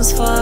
for far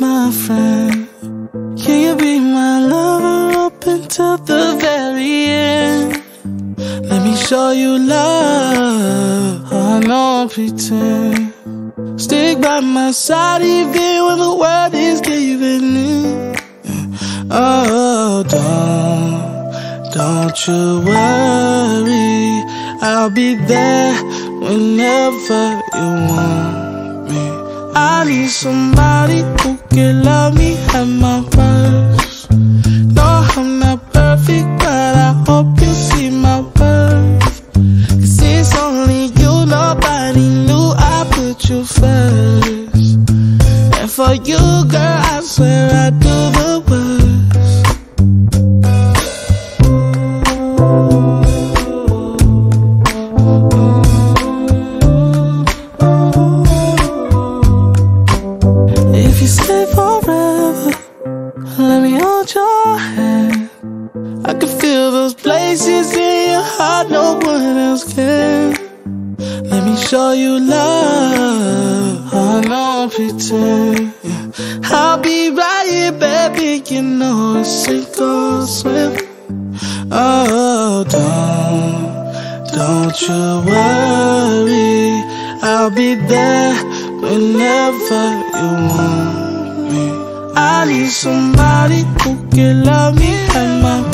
my friend? Can you be my lover up until the very end? Let me show you love. I don't pretend. Stick by my side even when the world is giving in. Oh, don't, don't you worry. I'll be there whenever you want. I need somebody who can love me at my heart no one else can. Let me show you love. I don't pretend. I'll be right here, baby. You know it's sink or swim. Oh, don't, don't you worry. I'll be there whenever you want me. I need somebody who can love me at my